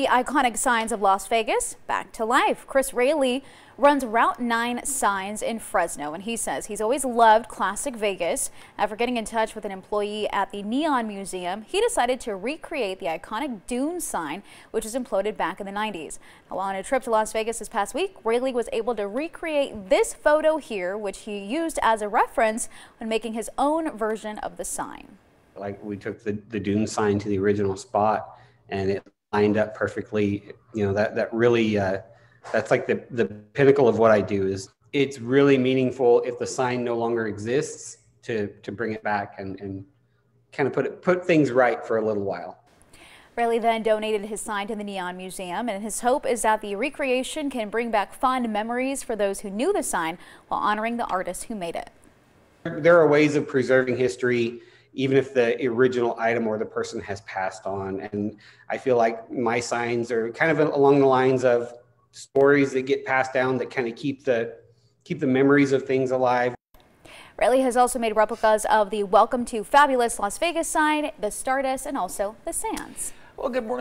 the iconic signs of Las Vegas back to life. Chris Raley runs Route 9 Signs in Fresno, and he says he's always loved classic Vegas. After getting in touch with an employee at the Neon Museum, he decided to recreate the iconic Dunes sign, which was imploded back in the 90s. Now, while on a trip to Las Vegas this past week, Raley was able to recreate this photo here, which he used as a reference when making his own version of the sign. Like we took the, the Dunes sign to the original spot and it lined up perfectly. You know, that, that really, uh, that's like the, the pinnacle of what I do is it's really meaningful if the sign no longer exists to, to bring it back and, and kind of put it, put things right for a little while. Raley then donated his sign to the Neon Museum, and his hope is that the recreation can bring back fond memories for those who knew the sign while honoring the artist who made it. There are ways of preserving history even if the original item or the person has passed on. And I feel like my signs are kind of along the lines of stories that get passed down that kind of keep the keep the memories of things alive. Raley has also made replicas of the Welcome to Fabulous Las Vegas sign, the Stardust, and also the Sands. Well, good morning.